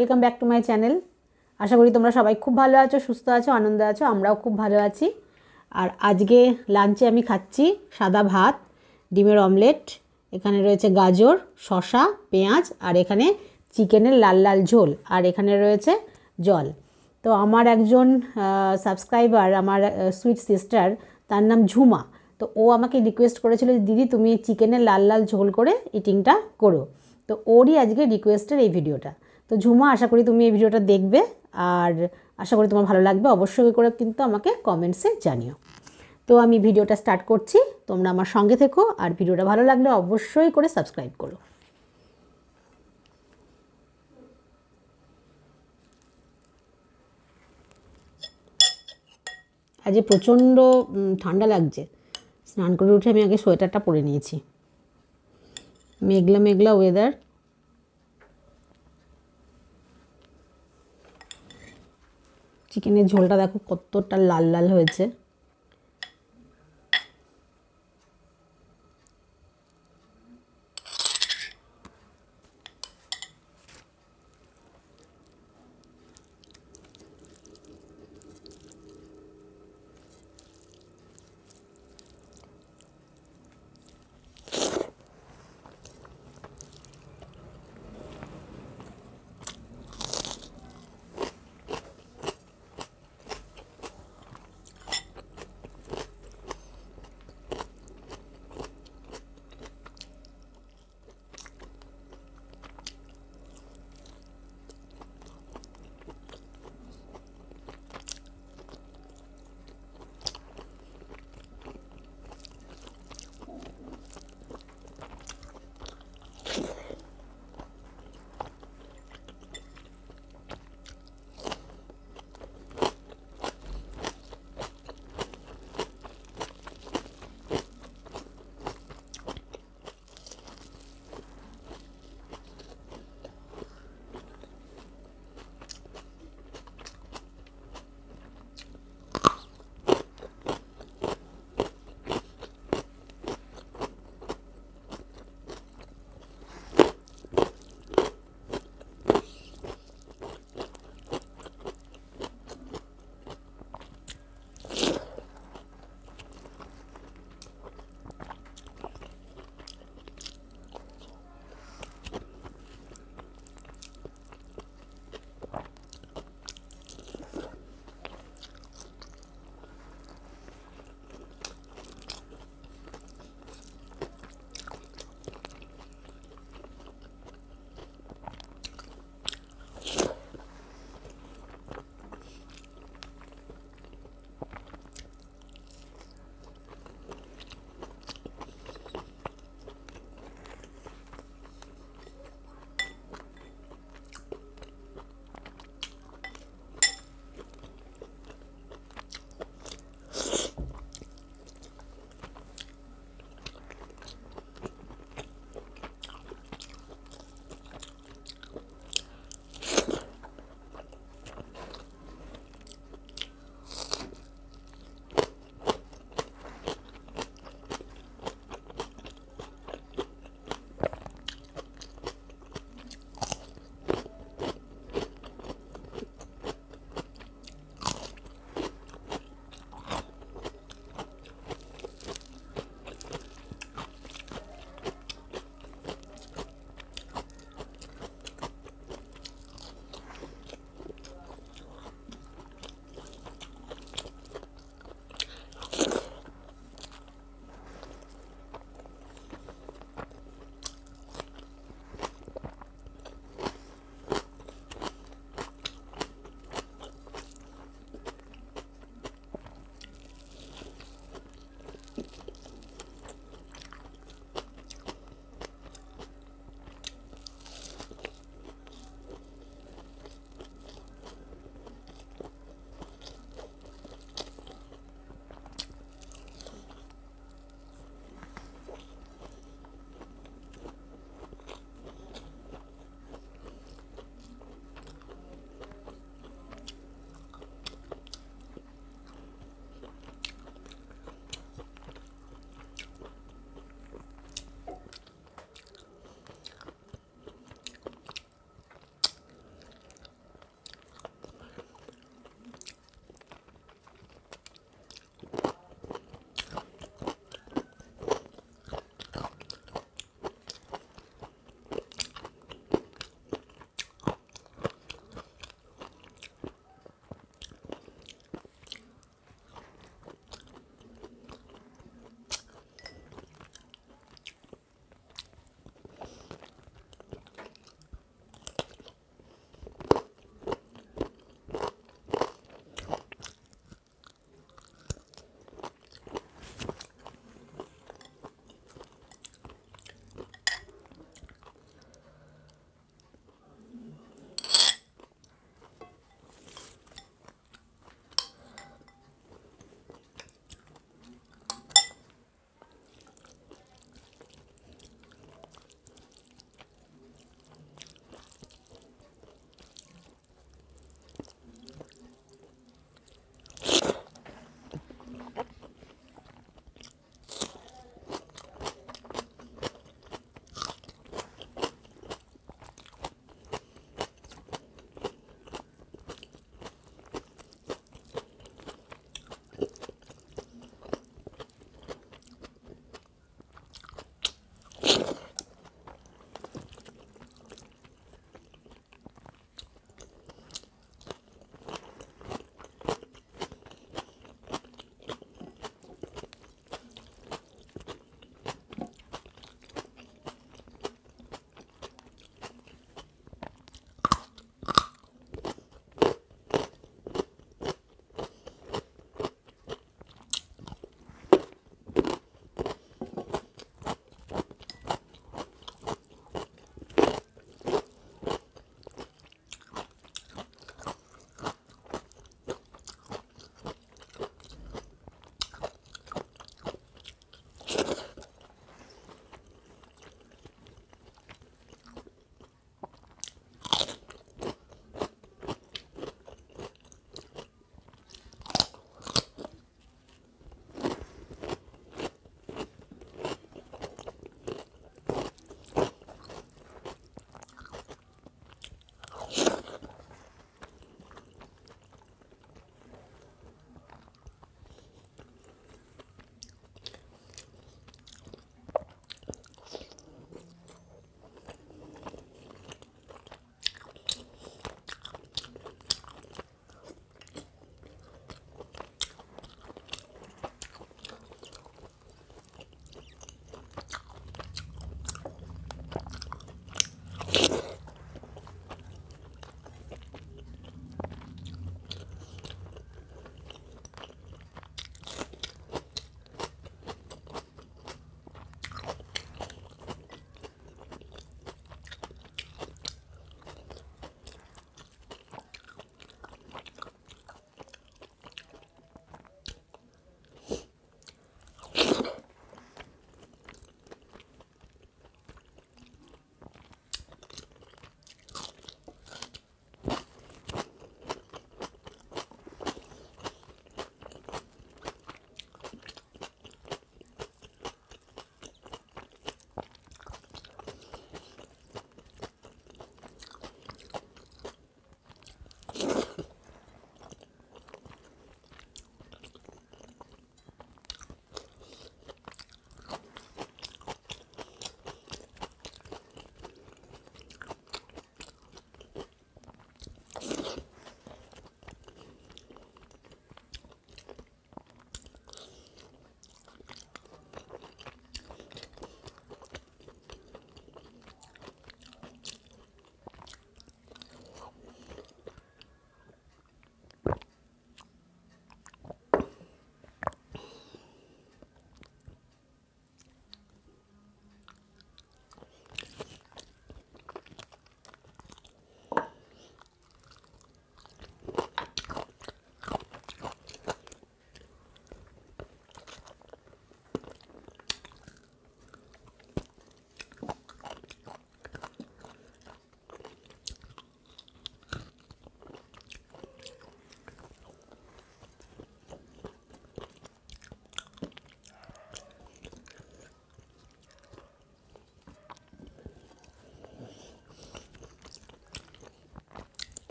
Welcome back to my channel আশা করি তোমরা সবাই খুব ভালো আছো, সুস্থ আছো, আনন্দে আছো, আমরাও খুব ভালো আছি। আর আজকে লাঞ্চে আমি খাচ্ছি সাদা ভাত, ডিমের অমলেট এখানে রয়েছে গাজর, শসা, পেঁয়াজ, আর এখানে চিকেনের লাল লাল ঝোল, আর এখানে রয়েছে জল। তো আমার একজন সাবস্ক্রাইবার আমার সুইট সিস্টার তার নাম ঝুমা। তো ও আমাকে রিকোয়েস্ট করেছিল যে, দিদি, তুমি চিকেনের লাল লাল ঝোল করে ইটিংটা করো। তো ওরই আজকে রিকোয়েস্টের এই ভিডিওটা তো ঝুমা, আশা করি তুমি এই ভিডিওটা দেখবে আর আশা করি তোমার ভালো লাগবে। অবশ্যই করে কিন্তু আমাকে কমেন্টসে জানিও। তো আমি ভিডিওটা স্টার্ট করছি। তোমরা আমার সঙ্গে থেকো আর ভিডিওটা ভালো লাগলে অবশ্যই করে সাবস্ক্রাইব করো। আজ প্রচণ্ড ঠান্ডা লাগছে। স্নান করে উঠে আমি আগে সোয়েটারটা পরে নিয়েছি। মেঘলা মেঘলা ওয়েদার চিকেনের ঝোলটা দেখো কতটা লাল লাল হয়েছে।